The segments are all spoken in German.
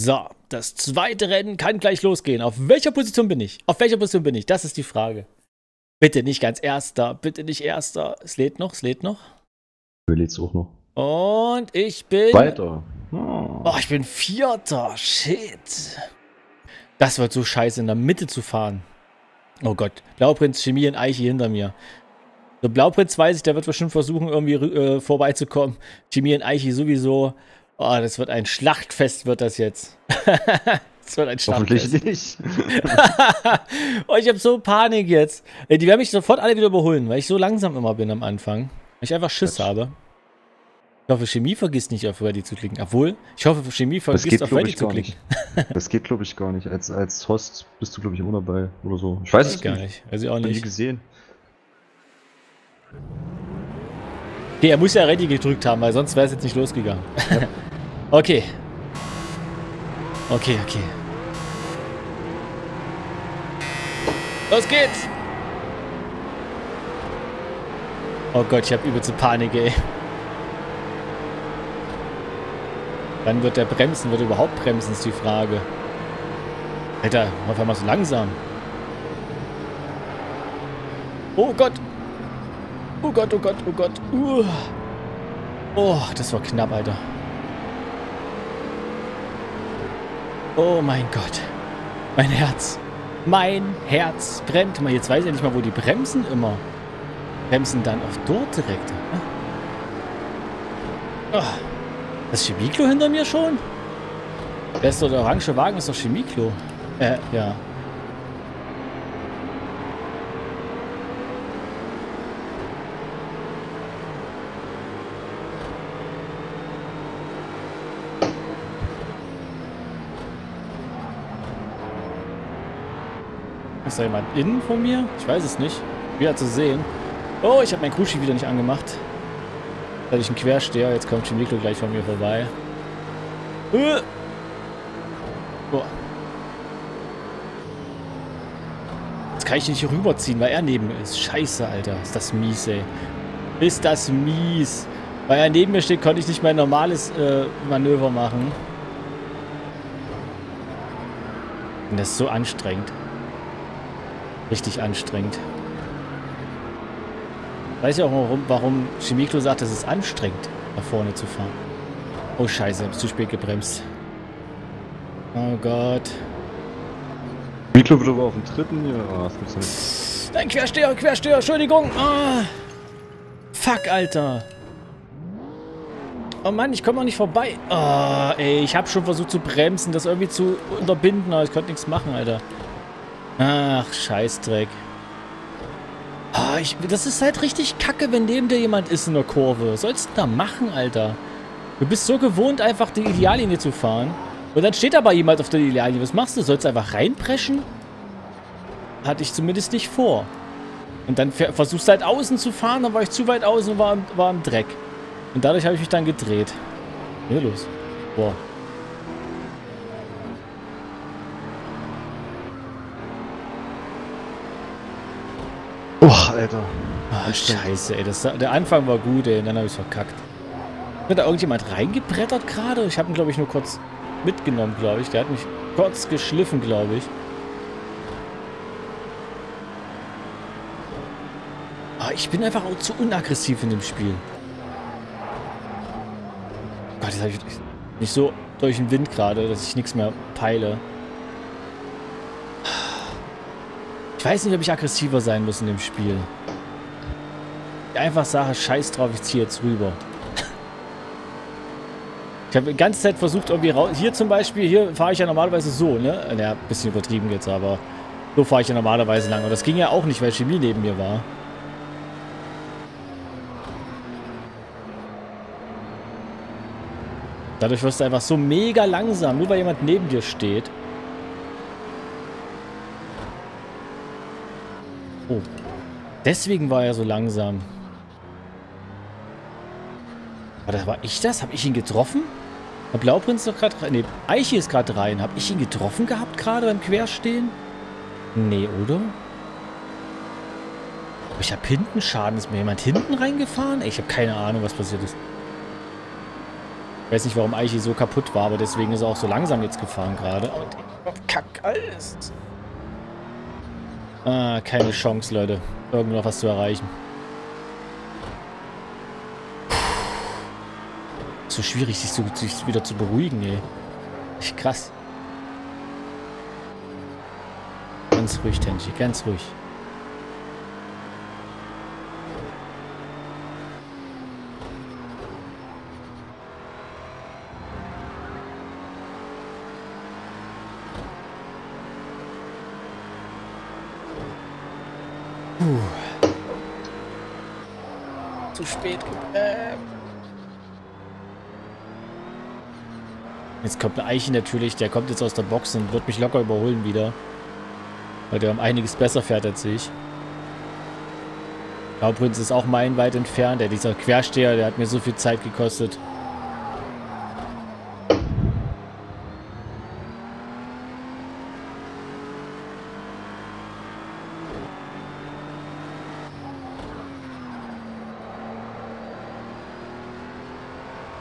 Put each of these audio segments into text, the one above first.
So, das zweite Rennen kann gleich losgehen. Auf welcher Position bin ich? Auf welcher Position bin ich? Das ist die Frage. Bitte nicht ganz erster, bitte nicht erster. Es lädt noch, es lädt noch. Lädt auch noch. Und ich bin. Weiter. Oh. oh, ich bin Vierter. Shit. Das wird so scheiße, in der Mitte zu fahren. Oh Gott. Blauprinz, Chemie und Eiche hinter mir. So, Blauprinz weiß ich, der wird bestimmt versuchen, irgendwie äh, vorbeizukommen. Chemie und Eiche sowieso. Oh, das wird ein Schlachtfest, wird das jetzt. das wird ein Schlachtfest. Hoffentlich nicht. oh, ich habe so Panik jetzt. Die werden mich sofort alle wieder überholen, weil ich so langsam immer bin am Anfang. Weil ich einfach Schiss das habe. Ich hoffe, Chemie vergisst nicht auf Ready zu klicken. Obwohl, ich hoffe, Chemie vergisst geht, auf Ready zu klicken. das geht, glaube ich, gar nicht. Als, als Host bist du, glaube ich, immer dabei oder so. Ich weiß es gar nicht. Weiß ich auch nicht. nie gesehen. Okay, er muss ja Ready gedrückt haben, weil sonst wäre es jetzt nicht losgegangen. Ja. okay. Okay, okay. Los geht's! Oh Gott, ich habe übelste Panik, ey. Wann wird der bremsen? Wird er überhaupt bremsen, ist die Frage. Alter, auf einmal so langsam. Oh Gott! Oh Gott, oh Gott, oh Gott. Uh. Oh, das war knapp, Alter. Oh mein Gott. Mein Herz. Mein Herz brennt. Mal, jetzt weiß ich nicht mal, wo die bremsen immer. Bremsen dann auf dort direkt. Oh. Das Chemiklo hinter mir schon? Der ist der orange Wagen, ist doch Chemiklo. Äh, ja. Ist da jemand innen von mir? Ich weiß es nicht. Wieder zu sehen. Oh, ich habe mein Kushi wieder nicht angemacht. Da ich ein Quersteher. Jetzt kommt Chimiklo gleich von mir vorbei. Oh. Jetzt kann ich nicht hier rüberziehen, weil er neben mir ist. Scheiße, Alter. Ist das mies, ey. Ist das mies. Weil er neben mir steht, konnte ich nicht mein normales äh, Manöver machen. Und das ist so anstrengend. Richtig anstrengend. Weiß ich auch warum, warum Chemiklo sagt, es ist anstrengend, nach vorne zu fahren. Oh scheiße, ich hab zu spät gebremst. Oh Gott. Chemiklo wird aber auf dem dritten hier. Oh, das gibt's nicht. Nein, Quersteher, Quersteher, Entschuldigung. Oh. Fuck, Alter. Oh Mann, ich komme auch nicht vorbei. Oh, ey, ich habe schon versucht zu bremsen, das irgendwie zu unterbinden, aber ich konnte nichts machen, Alter. Ach, Scheißdreck. Oh, ich, das ist halt richtig kacke, wenn neben dir jemand ist in der Kurve. Was sollst du da machen, Alter? Du bist so gewohnt, einfach die Ideallinie zu fahren. Und dann steht aber jemand auf der Ideallinie. Was machst du? Sollst du einfach reinpreschen? Hatte ich zumindest nicht vor. Und dann versuchst du halt außen zu fahren, dann war ich zu weit außen und war, war im Dreck. Und dadurch habe ich mich dann gedreht. Hier los. Boah. Boah, Alter. Ah, scheiße, ey. Das, der Anfang war gut, ey. Und dann habe ich verkackt. Hat da irgendjemand reingebrettert gerade? Ich habe ihn, glaube ich, nur kurz mitgenommen, glaube ich. Der hat mich kurz geschliffen, glaube ich. Aber ah, ich bin einfach auch zu unaggressiv in dem Spiel. Gott, jetzt habe ich nicht so durch den Wind gerade, dass ich nichts mehr peile. Ich weiß nicht, ob ich aggressiver sein muss in dem Spiel. Ich einfach sage, scheiß drauf, ich ziehe jetzt rüber. Ich habe die ganze Zeit versucht, irgendwie raus... Hier zum Beispiel, hier fahre ich ja normalerweise so, ne? Ja, ein bisschen übertrieben jetzt, aber... So fahre ich ja normalerweise lang. Und das ging ja auch nicht, weil Chemie neben mir war. Dadurch wirst du einfach so mega langsam, nur weil jemand neben dir steht. Deswegen war er so langsam. Warte, war ich das? Habe ich ihn getroffen? Der Blauprinz doch gerade rein. Ne, Eiche ist gerade rein. Habe ich ihn getroffen gehabt gerade beim Querstehen? Nee, oder? Aber ich habe hinten Schaden. Ist mir jemand hinten reingefahren? Ey, ich habe keine Ahnung, was passiert ist. Ich weiß nicht, warum Eichi so kaputt war, aber deswegen ist er auch so langsam jetzt gefahren gerade. Und kack alles. Ah, keine Chance, Leute. Irgendwo noch was zu erreichen. So schwierig, sich, so, sich wieder zu beruhigen, ey. Krass. Ganz ruhig, Tenchi, ganz ruhig. Zu spät gebremst. Kommt eine Eiche natürlich, der kommt jetzt aus der Box und wird mich locker überholen wieder. Weil der um einiges besser fährt als ich. Blauprinz ist auch meilenweit entfernt. Der, dieser Quersteher, der hat mir so viel Zeit gekostet.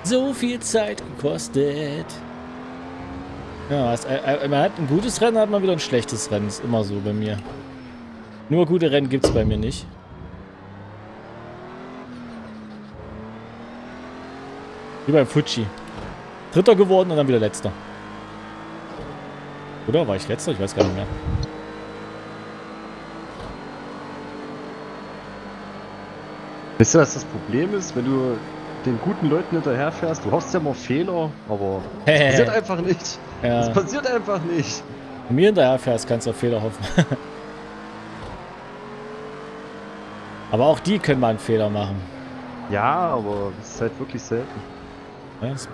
So viel Zeit gekostet. Ja, es, äh, man hat ein gutes Rennen, hat man wieder ein schlechtes Rennen. Ist immer so bei mir. Nur gute Rennen gibt es bei mir nicht. Wie beim Fuji. Dritter geworden und dann wieder letzter. Oder war ich letzter? Ich weiß gar nicht mehr. Weißt du, was das Problem ist, wenn du den guten Leuten hinterherfährst? Du hast ja mal Fehler, aber das passiert einfach nicht. Ja. Das passiert einfach nicht. Wenn mir hinterherfährst, kannst du auf Fehler hoffen. aber auch die können mal einen Fehler machen. Ja, aber es ist halt wirklich selten. Was?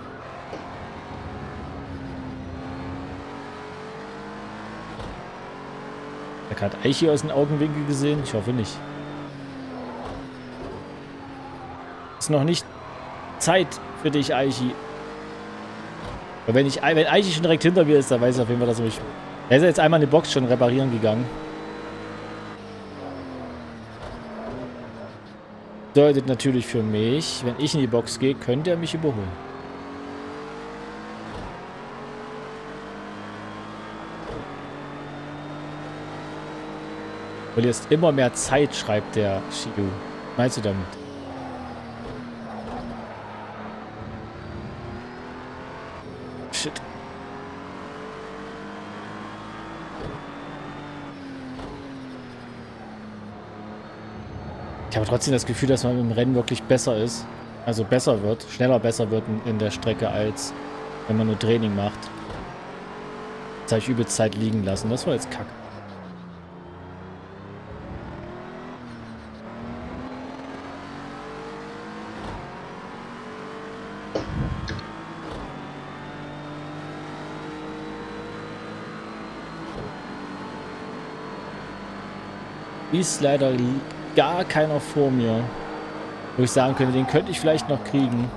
Er hat Eichi aus dem Augenwinkel gesehen? Ich hoffe nicht. Ist noch nicht Zeit für dich, Aichi. Aber wenn, ich, wenn Aichi schon direkt hinter mir ist, dann weiß ich auf jeden Fall, dass er mich... Er ist jetzt einmal eine Box schon reparieren gegangen. Bedeutet natürlich für mich, wenn ich in die Box gehe, könnte er mich überholen. Verlierst immer mehr Zeit, schreibt der Shigu. Meinst du damit? Ich habe trotzdem das Gefühl, dass man im Rennen wirklich besser ist. Also besser wird, schneller besser wird in der Strecke, als wenn man nur Training macht. Jetzt habe ich übelst Zeit liegen lassen. Das war jetzt kacke. Ist leider gar keiner vor mir. Wo ich sagen könnte, den könnte ich vielleicht noch kriegen.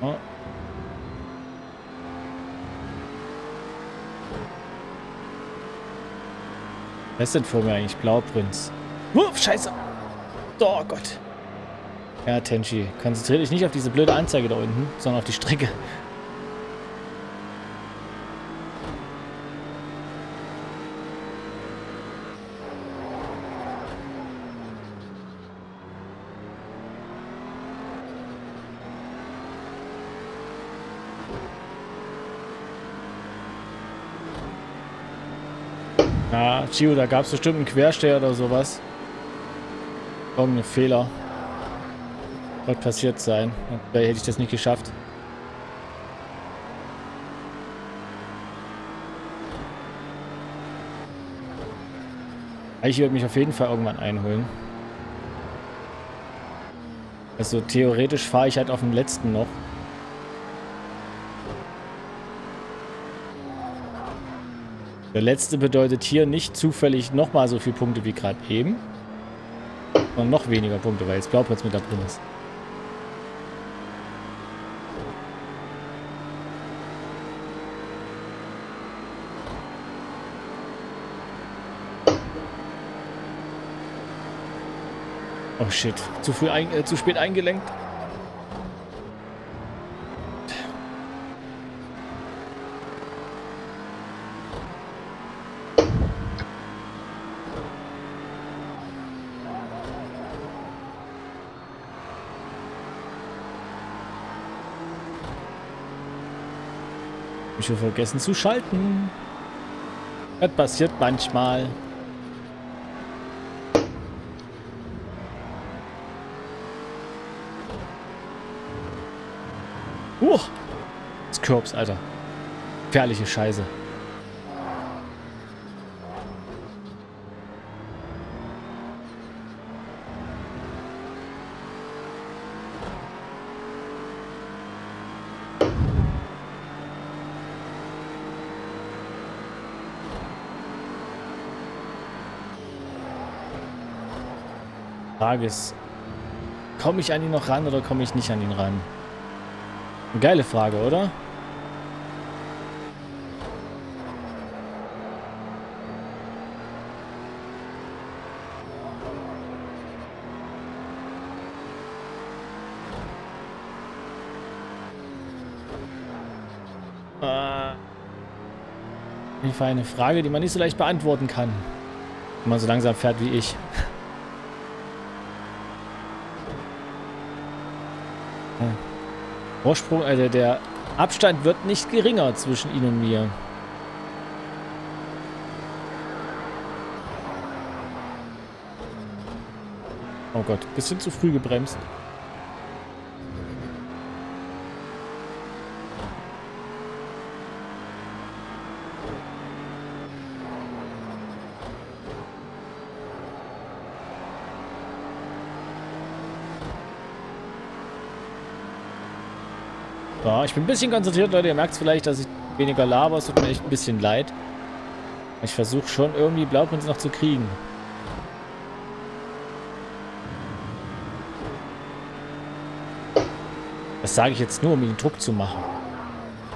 Oh. Wer ist denn vor mir eigentlich? Blauprinz. Uff, scheiße. Oh Gott. Ja, Tenchi, konzentriere dich nicht auf diese blöde Anzeige da unten, sondern auf die Strecke. Ja, Chio, da gab es bestimmt einen Quersteher oder sowas. Irgendein Fehler. Wird passiert sein. Vielleicht hätte ich das nicht geschafft. Ich würde mich auf jeden Fall irgendwann einholen. Also theoretisch fahre ich halt auf dem letzten noch. Der letzte bedeutet hier nicht zufällig nochmal so viele Punkte wie gerade eben sondern noch weniger Punkte, weil jetzt Blauplatz mit da drin ist. Oh shit, zu, früh ein, äh, zu spät eingelenkt. Ich habe vergessen zu schalten. Das passiert manchmal. Uh, das Kürbs, Alter. Gefährliche Scheiße. Frage ist, komme ich an ihn noch ran oder komme ich nicht an ihn ran? Eine geile Frage, oder? Äh, eine Frage, die man nicht so leicht beantworten kann. Wenn man so langsam fährt wie ich. Vorsprung, also der Abstand wird nicht geringer zwischen ihm und mir. Oh Gott, bisschen zu früh gebremst. Ich bin ein bisschen konzentriert, Leute. Ihr merkt es vielleicht, dass ich weniger laber. Es tut mir echt ein bisschen leid. Ich versuche schon irgendwie Blauprinz noch zu kriegen. Das sage ich jetzt nur, um ihn Druck zu machen.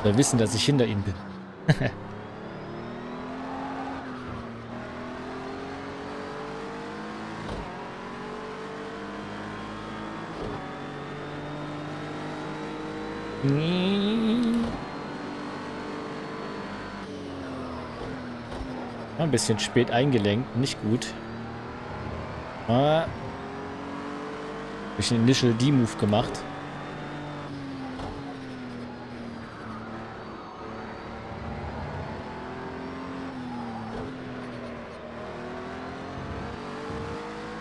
Oder wissen, dass ich hinter ihm bin. Ein bisschen spät eingelenkt, nicht gut. Ah. Den Initial D-Move gemacht.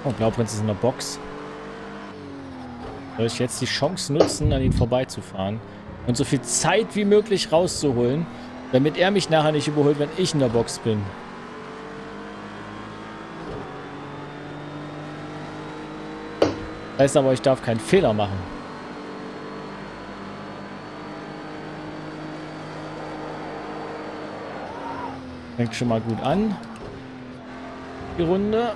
Oh, Blauprinz ist in der Box. Soll ich jetzt die Chance nutzen, an ihn vorbeizufahren und so viel Zeit wie möglich rauszuholen, damit er mich nachher nicht überholt, wenn ich in der Box bin. Heißt aber, ich darf keinen Fehler machen. Fängt schon mal gut an. Die Runde.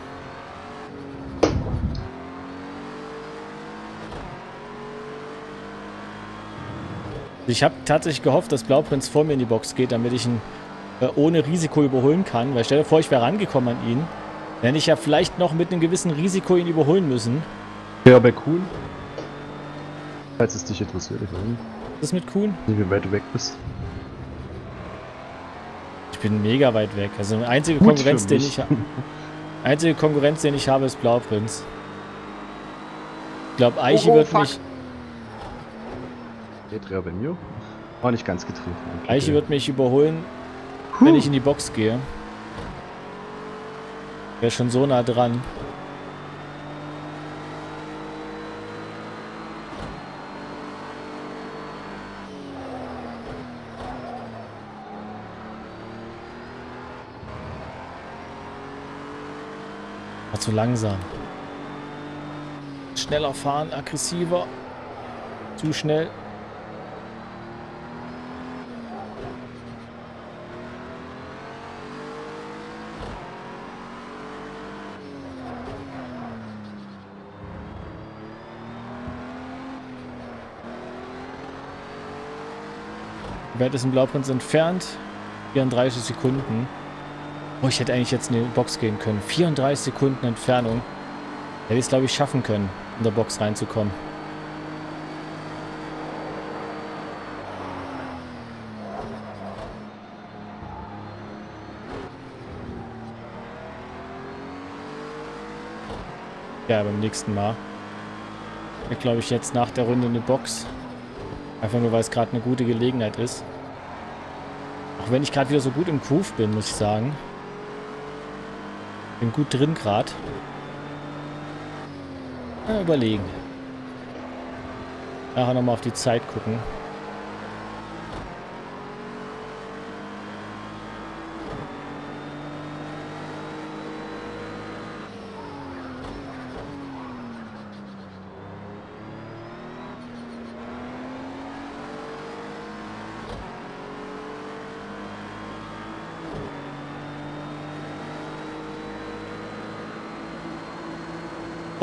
Ich habe tatsächlich gehofft, dass Blauprinz vor mir in die Box geht, damit ich ihn äh, ohne Risiko überholen kann. Weil stell dir vor, ich wäre rangekommen an ihn. Dann hätte ich ja vielleicht noch mit einem gewissen Risiko ihn überholen müssen. Ja, bei Kuhn. Falls es dich interessiert, ich meine. Was ist mit Kuhn? Wie weit du weg bist. Ich bin mega weit weg. Also einzige Gut Konkurrenz, den ich habe. einzige Konkurrenz, den ich habe, ist Blauprinz. Ich glaube, Eichi oh, oh, wird fuck. mich. Dreher bei mir. War nicht ganz getreten. Okay. Eichi wird mich überholen, Puh. wenn ich in die Box gehe. Wäre schon so nah dran. zu langsam. Schneller fahren, aggressiver. Zu schnell. Weit ist ein Blauprinz entfernt? 34 Sekunden. Oh, ich hätte eigentlich jetzt in die Box gehen können. 34 Sekunden Entfernung. Hätte ich es, glaube ich, schaffen können, in der Box reinzukommen. Ja, beim nächsten Mal. Ich glaube ich jetzt nach der Runde eine Box. Einfach nur, weil es gerade eine gute Gelegenheit ist. Auch wenn ich gerade wieder so gut im Groove bin, muss ich sagen. Bin gut drin gerade. überlegen. Nachher nochmal auf die Zeit gucken.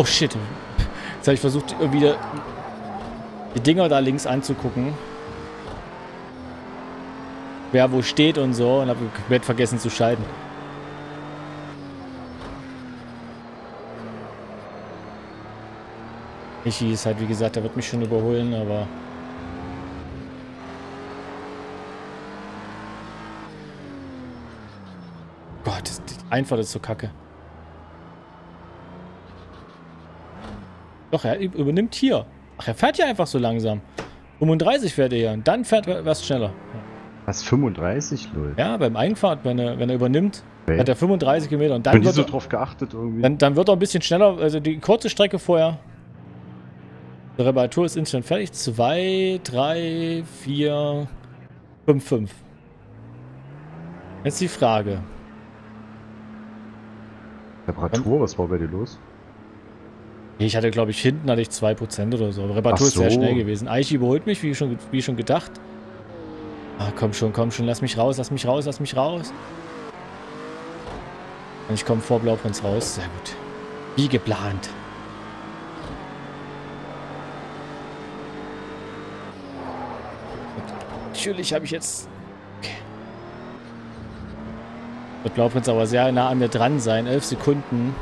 Oh shit. Jetzt habe ich versucht, wieder die Dinger da links anzugucken. Wer wo steht und so. Und habe komplett vergessen zu schalten. Michi ist halt, wie gesagt, der wird mich schon überholen, aber... Gott, das, einfach das ist so kacke. Doch, er übernimmt hier. Ach, er fährt ja einfach so langsam. 35 fährt er hier und dann fährt er was schneller. Was, 35, Leute? Ja, beim Einfahrt, wenn er, wenn er übernimmt, okay. hat er 35 Kilometer und dann Bin wird so er, drauf geachtet irgendwie. Dann, dann wird er ein bisschen schneller, also die kurze Strecke vorher. Die Reparatur ist instant fertig. 2, 3, 4, 5, 5. Jetzt die Frage. Reparatur, was war bei dir los? Ich hatte, glaube ich, hinten hatte ich 2% oder so. Reparatur so. ist sehr schnell gewesen. Aichi überholt mich, wie schon, wie schon gedacht. Ah, komm schon, komm schon. Lass mich raus, lass mich raus, lass mich raus. Und ich komme vor Blauprinz raus. Sehr gut. Wie geplant. Natürlich habe ich jetzt... Okay. Wird Blauprinz aber sehr nah an mir dran sein. 11 Sekunden.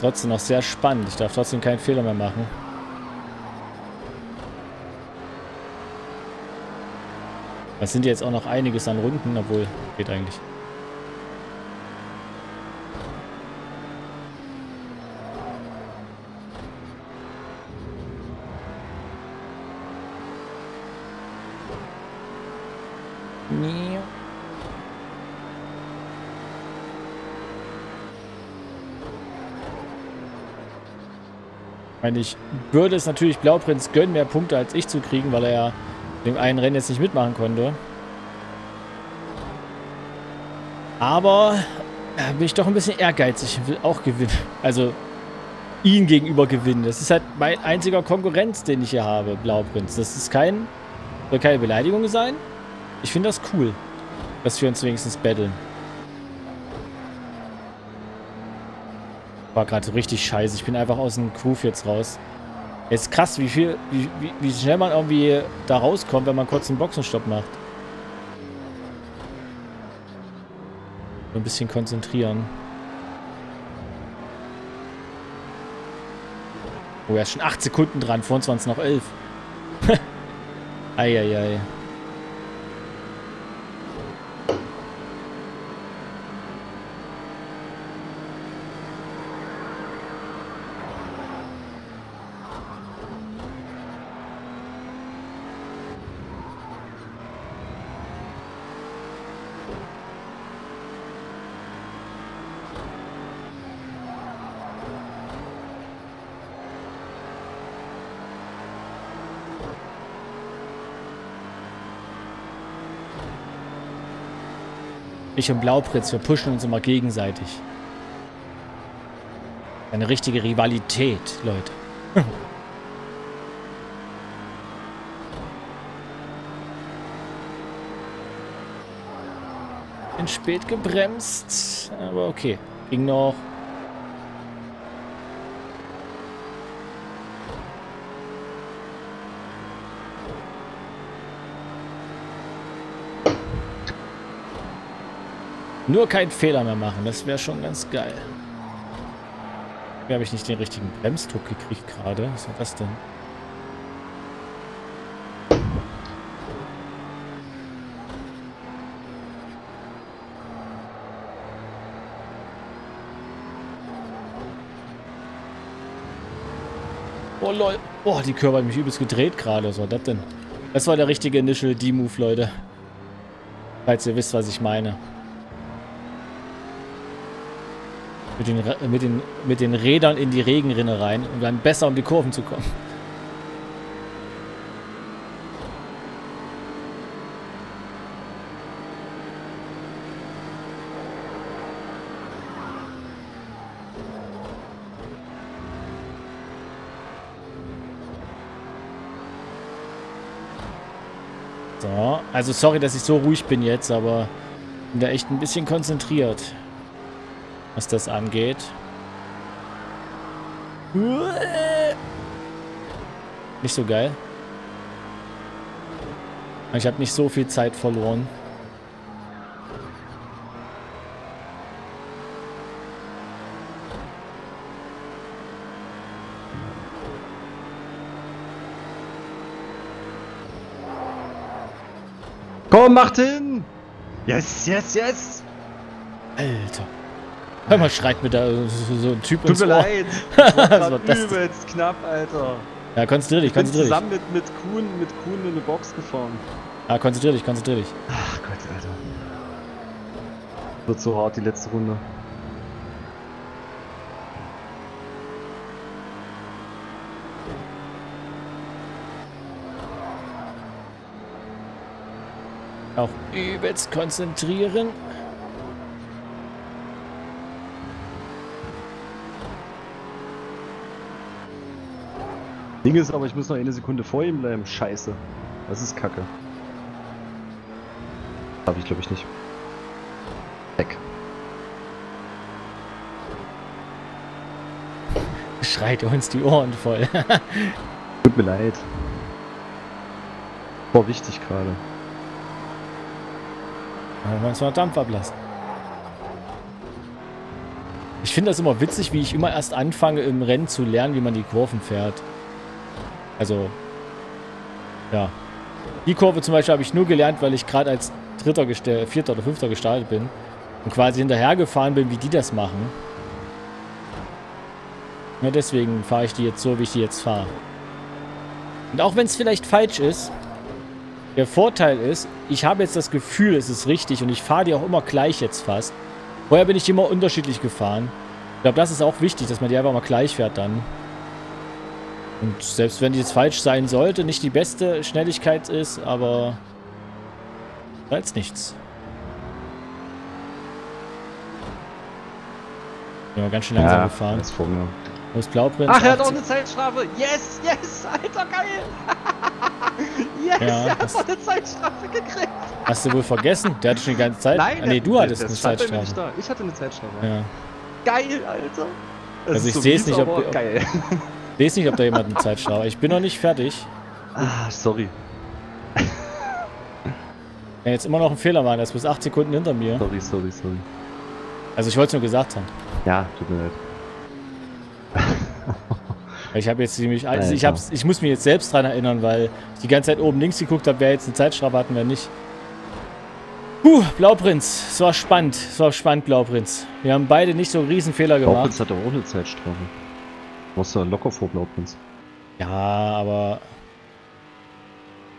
Trotzdem noch sehr spannend. Ich darf trotzdem keinen Fehler mehr machen. Das sind jetzt auch noch einiges an Runden, obwohl geht eigentlich. Ich würde es natürlich Blauprinz gönnen, mehr Punkte als ich zu kriegen, weil er ja dem einen Rennen jetzt nicht mitmachen konnte. Aber ja, bin ich doch ein bisschen ehrgeizig. Ich will auch gewinnen. Also ihn gegenüber gewinnen. Das ist halt mein einziger Konkurrenz, den ich hier habe, Blauprinz. Das ist kein, soll keine Beleidigung sein. Ich finde das cool, dass wir uns wenigstens battlen. War gerade so richtig scheiße. Ich bin einfach aus dem Groove jetzt raus. Ist krass, wie viel, wie, wie, wie schnell man irgendwie da rauskommt, wenn man kurz einen Boxenstopp macht. Ein bisschen konzentrieren. Oh, er ist schon 8 Sekunden dran. Vor uns waren es noch 11. Eieiei. Ich und Blaupritz, wir pushen uns immer gegenseitig. Eine richtige Rivalität, Leute. Bin spät gebremst, aber okay. Ging noch. Nur keinen Fehler mehr machen, das wäre schon ganz geil. Hier habe ich nicht den richtigen Bremsdruck gekriegt gerade. Was war das denn? Oh lol. Boah, die Körper hat mich übelst gedreht gerade. Was war das denn? Das war der richtige Initial D-Move, Leute. Falls ihr wisst, was ich meine. Mit den, mit, den, mit den Rädern in die Regenrinne rein, um dann besser um die Kurven zu kommen. So, also sorry, dass ich so ruhig bin jetzt, aber bin da echt ein bisschen konzentriert, was das angeht. Nicht so geil. Ich habe nicht so viel Zeit verloren. Komm, macht hin! Yes, yes, yes! Alter. Hör mal, schreit mir da so, so ein Typ Tut ins mir Ohr. leid. Das war, das übelst knapp, Alter. Ja, konzentrier dich, konzentrier dich. zusammen mit, mit Kuhn, mit Kuhn in eine Box gefahren. Ja, konzentrier dich, konzentrier dich. Ach Gott, Alter. Wird so hart die letzte Runde. Auch übelst konzentrieren. Ding ist aber, ich muss noch eine Sekunde vor ihm bleiben. Scheiße. Das ist kacke. Hab ich glaube ich nicht. Weg. Schreit uns die Ohren voll. Tut mir leid. War wichtig gerade. Dann muss man Dampf ablassen. Ich finde das immer witzig, wie ich immer erst anfange im Rennen zu lernen, wie man die Kurven fährt. Also, ja. Die Kurve zum Beispiel habe ich nur gelernt, weil ich gerade als Dritter, Vierter oder Fünfter gestartet bin und quasi hinterhergefahren bin, wie die das machen. Ja, deswegen fahre ich die jetzt so, wie ich die jetzt fahre. Und auch wenn es vielleicht falsch ist, der Vorteil ist, ich habe jetzt das Gefühl, es ist richtig und ich fahre die auch immer gleich jetzt fast. Vorher bin ich immer unterschiedlich gefahren. Ich glaube, das ist auch wichtig, dass man die einfach mal gleich fährt dann. Und selbst wenn die jetzt falsch sein sollte, nicht die beste Schnelligkeit ist, aber da ist nichts. Ja, ganz schön langsam ja, gefahren. Ist vor mir. Wo ist Blauprinz? Ach, er hat auch eine Zeitstrafe. Yes, yes, Alter, geil. yes, ja, er hat auch eine Zeitstrafe gekriegt. Hast du wohl vergessen? Der hatte schon die ganze Zeit. Nein, ah, nee, du hattest eine Zeitstrafe. Nicht da. Ich hatte eine Zeitstrafe. Ja. Geil, Alter. Das also ich so sehe es nicht, ob, ob, geil. sehe nicht, ob da jemand eine Zeitstrafe. Ich bin noch nicht fertig. Ah, sorry. Ja, jetzt immer noch einen Fehler machen. Er ist bis 8 Sekunden hinter mir. Sorry, sorry, sorry. Also ich wollte es nur gesagt haben. Ja, tut mir leid. Ich habe jetzt ziemlich. Also ich, hab's, ich muss mich jetzt selbst dran erinnern, weil ich die ganze Zeit oben links geguckt habe, wer jetzt eine Zeitstrafe hatten, wer nicht. Puh, Blauprinz. Es war spannend. Es war spannend, Blauprinz. Wir haben beide nicht so einen riesen Fehler gemacht. Blauprinz hat doch auch eine Zeitstrafe. Du warst ja locker vor Blauprinz. Ja, aber.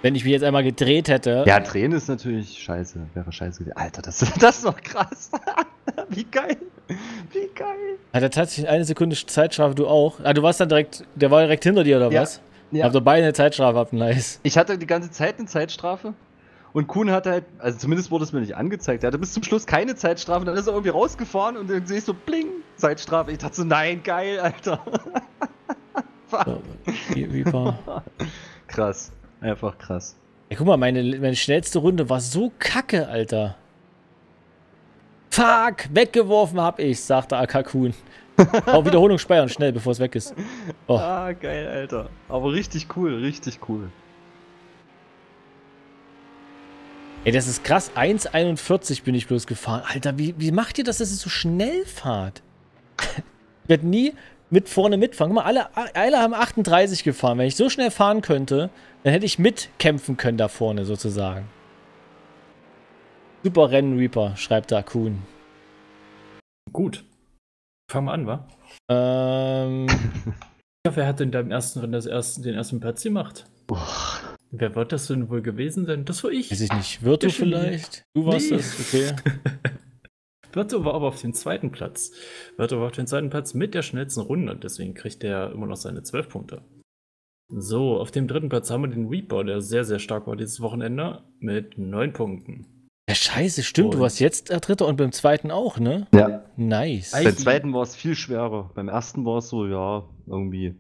Wenn ich mich jetzt einmal gedreht hätte. Ja, drehen ist natürlich scheiße. Wäre scheiße. Alter, das, das ist doch krass. Wie geil. Wie geil. Hat er tatsächlich eine Sekunde Zeitstrafe, du auch? Ah, du warst dann direkt, der war direkt hinter dir oder ja. was? Ja. Habt ihr beide eine Zeitstrafe ab, nice. Ich hatte die ganze Zeit eine Zeitstrafe. Und Kuhn hatte halt, also zumindest wurde es mir nicht angezeigt. Er hatte bis zum Schluss keine Zeitstrafe. Dann ist er irgendwie rausgefahren und dann sehe ich so, bling, Zeitstrafe. Ich dachte so, nein, geil, Alter. Reaper. krass. Einfach krass. Ja, guck mal, meine, meine schnellste Runde war so kacke, Alter. Fuck, weggeworfen hab ich, sagte Akakun. Auch Wiederholung speichern, schnell, bevor es weg ist. Oh. Ah, geil, Alter. Aber richtig cool, richtig cool. Ey, das ist krass. 1,41 bin ich bloß gefahren. Alter, wie, wie macht ihr das, dass ihr so schnell fahrt? ich werde nie mit vorne mitfahren. Guck mal, alle, alle haben 38 gefahren. Wenn ich so schnell fahren könnte, dann hätte ich mitkämpfen können da vorne sozusagen. Super Rennen Reaper, schreibt da Kuhn. Gut. Fangen wir an, wa? Ähm, Ja, wer hat denn da im ersten Rennen das ersten, den ersten Platz gemacht? Wer wird das denn wohl gewesen sein? Das war ich. weiß ich nicht. Virtu vielleicht? Du warst Nee. das? Okay. Virtu war aber auf dem zweiten Platz. Virtu war auf dem zweiten Platz mit der schnellsten Runde. Deswegen kriegt er immer noch seine 12 Punkte. So, auf dem dritten Platz haben wir den Reaper, der sehr, sehr stark war dieses Wochenende, mit 9 Punkten. Ja, scheiße, stimmt. Du Und- warst jetzt der Dritte und beim zweiten auch, ne? Ja. Nice. Ei- Beim zweiten war es viel schwerer. Beim ersten war es so, ja, irgendwie.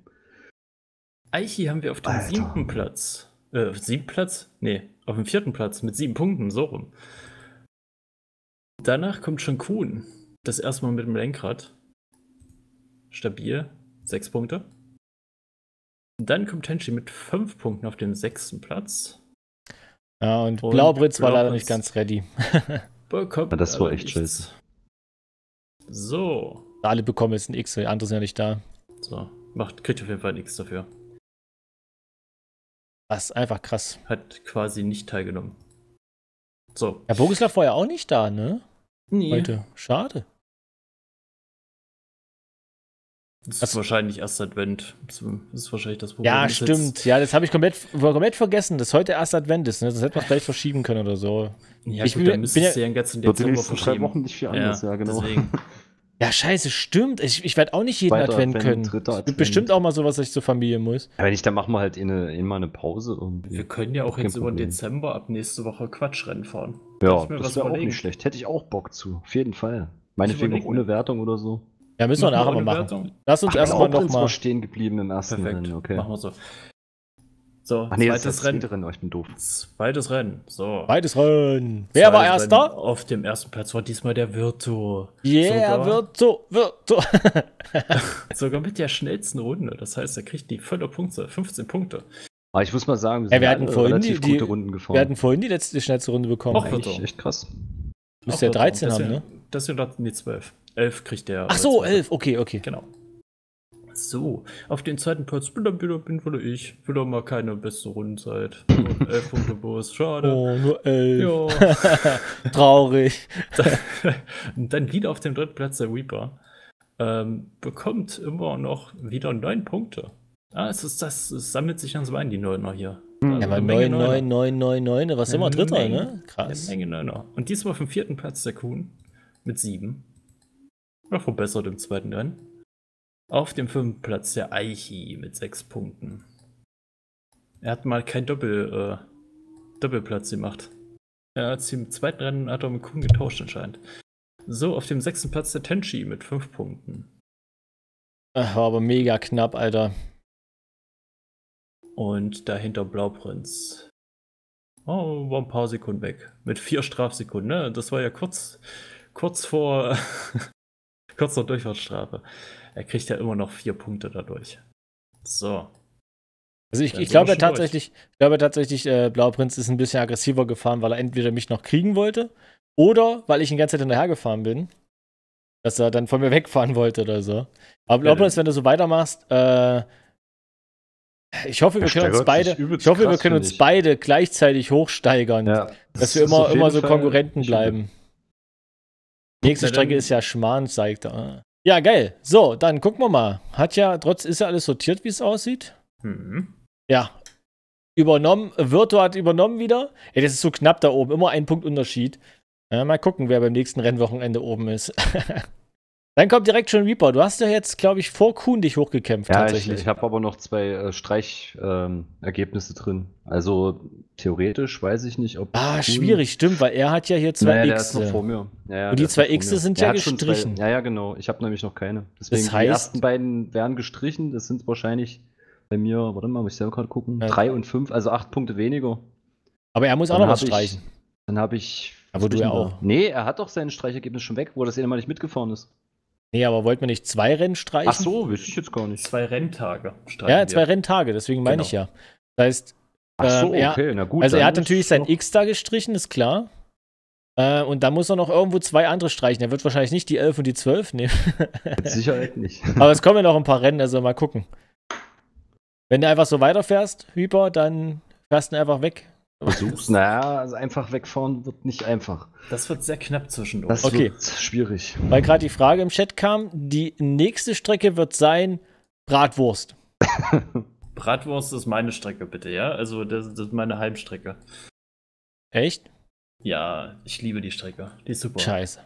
Aichi haben wir auf dem Alter. siebten Platz. Äh, siebten Platz? Nee, auf dem vierten Platz mit sieben Punkten, so rum. Danach kommt schon Kuhn. Das erste Mal mit dem Lenkrad. Stabil, sechs Punkte. Dann kommt Tenchi mit fünf Punkten auf dem sechsten Platz. Ja, und, Und Blaubritz war leider nicht ganz ready. Bekommt das war echt scheiße. So. Alle bekommen jetzt ein X, die anderen sind ja nicht da. So. Macht, kriegt auf jeden Fall nichts dafür. Das ist einfach krass. Hat quasi nicht teilgenommen. So. Ja, Bogislav war ja auch nicht da, ne? Nee. Heute. Schade. Das ist wahrscheinlich erst Advent. Das ist wahrscheinlich das Problem. Ja, stimmt. Ja, das habe ich komplett, komplett vergessen, dass heute erst Advent ist. Ne? Das hätte man vielleicht verschieben können oder so. Ja, Ich gut, bin- dann müsstest ja- du ja den ganzen Dezember drei verschieben. Wochen nicht viel anders, ja, genau. Deswegen. Ja, scheiße, stimmt. Ich, ich werde auch nicht jeden Zweiter Advent Advent, können. dritter Es gibt Advent. bestimmt auch mal sowas, dass ich zur Familie muss. Ja, wenn nicht, dann machen wir halt eine, immer eine Pause irgendwie. Wir können ja auch Kein jetzt über den Problem. Dezember ab nächste Woche Quatschrennen fahren. Ja, das wäre auch nicht schlecht. Hätte ich auch Bock zu. Auf jeden Fall. Meinetwegen auch ohne mir. Wertung oder so. Ja, müssen wir nachher mal machen. Wertung? Lass uns erstmal nochmal. stehen geblieben im ersten Perfekt. Rennen, okay. Machen wir so. So, Ach nee, das ist zweites das Rennen. zweite Rennen, oh, ich bin doof. Zweites Rennen. So. Beides Rennen. Wer war Zweites erster? Rennen. Auf dem ersten Platz war diesmal der Virtu. Yeah, Sogar- wird so. Sogar mit der schnellsten Runde. Das heißt, er kriegt die volle Punkte, 15 Punkte. Aber ich muss mal sagen, Ja, wir hatten vorhin relativ die- die- gute Runden gefahren. Wir hatten vorhin die letzte die schnellste Runde bekommen. Eigentlich Virtu. echt krass. Müsste ja Auch 13 das haben, sind- ne? Das sind doch nee, 12. 11 kriegt der. Ach so, oder 12. 11. Okay, okay. Genau. So, auf den zweiten Platz bin dann wieder, bin wieder ich. Wieder mal keine beste Rundenzeit. Und 11 Punkte Bus, schade. Oh, nur 11. Ja. Traurig. Und dann wieder auf dem dritten Platz der Reaper. Ähm, bekommt immer noch wieder 9 Punkte. Ah, es ist das, es sammelt sich langsam ein, die Neuner hier. Hm. Also Ja, aber eine Menge 9, 9, 9, 9, 9. Was? Eine Dritter, Menge- ne? Krass. Eine Menge Neuner. Und diesmal auf dem vierten Platz der Kuhn mit 7. Noch verbessert im zweiten Rennen. Auf dem fünften Platz der Aichi mit 6 Punkten. Er hat mal kein Doppel, äh, Doppelplatz gemacht. Er hat im zweiten Rennen hat er mit Kuhn getauscht anscheinend. So, auf dem sechsten Platz der Tenchi mit 5 Punkten. Ach, War aber mega knapp, Alter. Und dahinter Blauprinz. Oh, war ein paar Sekunden weg. Mit vier Strafsekunden, ne? Das war ja kurz, kurz vor, kurz vor Durchfahrtsstrafe. Er kriegt ja immer noch vier Punkte dadurch. So. Also ich, ich wir glaube tatsächlich, ich glaube tatsächlich, äh, Blauprinz ist ein bisschen aggressiver gefahren, weil er entweder mich noch kriegen wollte oder weil ich ihn die ganze Zeit hinterhergefahren bin. Dass er dann von mir wegfahren wollte oder so. Aber Ja, Blauprinz, wenn du so weitermachst, äh, ich hoffe, wir können uns beide, ich hoffe, wir können uns ich. beide gleichzeitig hochsteigern, Ja, dass das wir ist immer, immer so Fall Konkurrenten bleiben. Nächste Strecke ist ja Schmarrn, zeigt er. Ja, geil. So, dann gucken wir mal. Hat ja, trotz, ist ja alles sortiert, wie es aussieht. Hm. Ja. Übernommen. Virtu hat übernommen wieder. Ey, das ist so knapp da oben. Immer ein Punkt Unterschied. Ja, mal gucken, wer beim nächsten Rennwochenende oben ist. Dann kommt direkt schon Reaper. Du hast ja jetzt, glaube ich, vor Kuhn dich hochgekämpft, Ja, ich, tatsächlich. ich habe aber noch zwei äh, Streichergebnisse drin. Also theoretisch weiß ich nicht, ob. ah, Kuhn- schwierig, stimmt, weil er hat ja hier zwei Naja, der X. ist noch vor mir. Ja, ja, Und die der zwei mir. sind ja gestrichen. Zwei, ja, ja, genau. Ich habe nämlich noch keine. Deswegen Das heißt- die ersten beiden werden gestrichen. Das sind wahrscheinlich bei mir, warte mal, muss ich selber gerade gucken. Ja. Drei und fünf, also acht Punkte weniger. Aber er muss auch Dann noch was hab ich- streichen. Dann habe ich. Aber du ich ja auch. Nee, er hat doch sein Streichergebnis schon weg, wo das eine Mal nicht mitgefahren ist. Nee, aber wollten wir nicht zwei Rennen streichen? Ach so, wüsste ich jetzt gar nicht. Zwei Renntage. streichen Ja, wir. zwei Renntage, deswegen meine Genau. ich ja. Das heißt, Ach so, Ähm, okay, na gut. also er hat natürlich sein X da gestrichen, ist klar. Äh, und dann muss er noch irgendwo zwei andere streichen. Er wird wahrscheinlich nicht die 11 und die 12 nehmen. Mit Sicherheit nicht. Aber es kommen ja noch ein paar Rennen, also mal gucken. Wenn du einfach so weiterfährst, Hyper, dann fährst du ihn einfach weg. Versuch's. Naja, also einfach wegfahren wird nicht einfach. Das wird sehr knapp zwischendurch. Das Okay. wird schwierig. Weil gerade die Frage im Chat kam, die nächste Strecke wird sein Bratwurst. Bratwurst ist meine Strecke, bitte, ja? Also, das, das ist meine Heimstrecke. Echt? Ja, ich liebe die Strecke. Die ist super. Scheiße.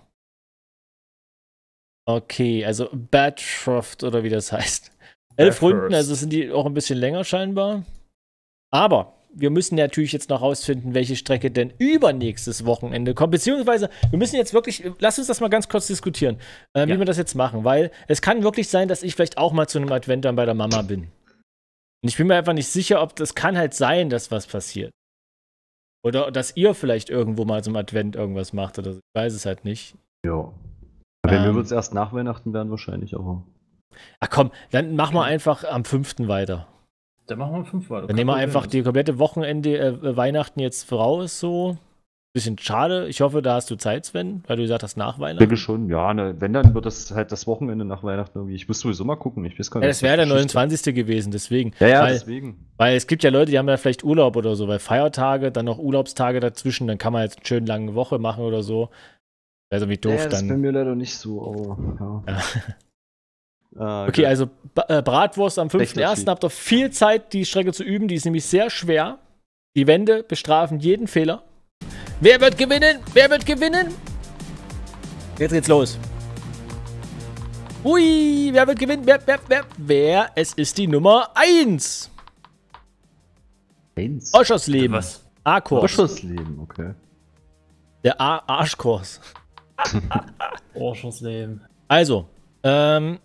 Okay, also Badcroft oder wie das heißt. Elf. Runden, also sind die auch ein bisschen länger scheinbar. Aber wir müssen natürlich jetzt noch rausfinden, welche Strecke denn übernächstes Wochenende kommt. Beziehungsweise, wir müssen jetzt wirklich, lass uns das mal ganz kurz diskutieren, äh, wie Ja. wir das jetzt machen. Weil es kann wirklich sein, dass ich vielleicht auch mal zu einem Advent dann bei der Mama bin. Und ich bin mir einfach nicht sicher, ob das kann halt sein, dass was passiert. Oder dass ihr vielleicht irgendwo mal zum Advent irgendwas macht oder so. Ich weiß es halt nicht. Ja. Wenn wir Ähm. wird es erst nach Weihnachten werden, wahrscheinlich, aber. Ach komm, dann machen wir einfach am 5. weiter. Dann machen wir fünf weiter. Dann nehmen wir einfach die komplette Wochenende äh, Weihnachten jetzt voraus, so. Bisschen schade. Ich hoffe, da hast du Zeit, Sven, weil du gesagt hast, nach Ich Weihnachten. denke schon, ja, ne, wenn, dann wird das halt das Wochenende nach Weihnachten irgendwie. Ich muss sowieso mal gucken. Ich weiß gar Ja, nicht. das wäre der was die Geschichte- 29. gewesen, deswegen. Ja, ja, weil, deswegen. weil es gibt ja Leute, die haben ja vielleicht Urlaub oder so, weil Feiertage, dann noch Urlaubstage dazwischen, dann kann man jetzt eine schön lange Woche machen oder so. Also wie doof ja, das ist bei dann. mir leider nicht so, aber ja. Ah, Okay, gut. also äh, Bratwurst am Echt 5.1. viel. habt ihr viel Zeit, die Strecke zu üben. Die ist nämlich sehr schwer. Die Wände bestrafen jeden Fehler. Wer wird gewinnen? Wer wird gewinnen? Jetzt geht's los. Ui, wer wird gewinnen? Wer, wer, wer? Wer? Es ist die Nummer 1. Eins. Oschersleben. Was? A-Kurs. Vorschussleben, okay. Der A Arschkurs. Orschensleben. Also, ähm,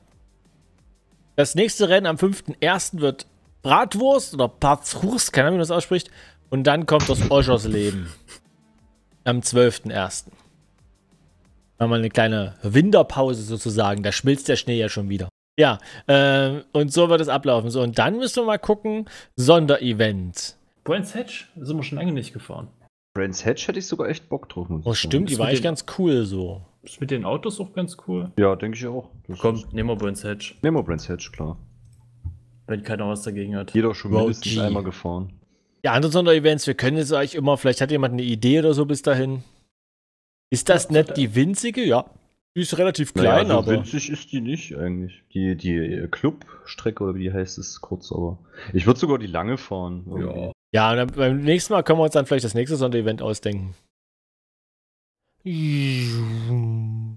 das nächste Rennen am 5.1. wird Bratwurst oder Bratwurst, keine Ahnung, wie man das ausspricht. Und dann kommt das Oschersleben. Am 12.1. Machen wir eine kleine Winterpause sozusagen. Da schmilzt der Schnee ja schon wieder. Ja, ähm, und so wird es ablaufen. So, und dann müssen wir mal gucken. Sonderevent. Brands Hedge sind wir schon lange nicht gefahren. Brands Hedge hätte ich sogar echt Bock drauf. Oh, ich stimmt, die war eigentlich ganz cool so. Ist mit den Autos auch ganz cool. Ja, denke ich auch. Das Komm, nehmen wir Brands Hedge, Nehmen wir Brands Hedge, klar. wenn keiner was dagegen hat. Jeder schon Road mindestens G. einmal gefahren. Ja, andere Sonderevents, wir können jetzt eigentlich immer, vielleicht hat jemand eine Idee oder so bis dahin. Ist das Ja, nicht hat- die winzige? Ja. Die ist relativ Naja, klein, so aber. winzig ist die nicht eigentlich. Die, die äh, Clubstrecke oder wie die heißt, ist kurz, aber. Ich würde sogar die lange fahren. irgendwie. Ja, und dann, beim nächsten Mal können wir uns dann vielleicht das nächste Sonderevent ausdenken. 咦呜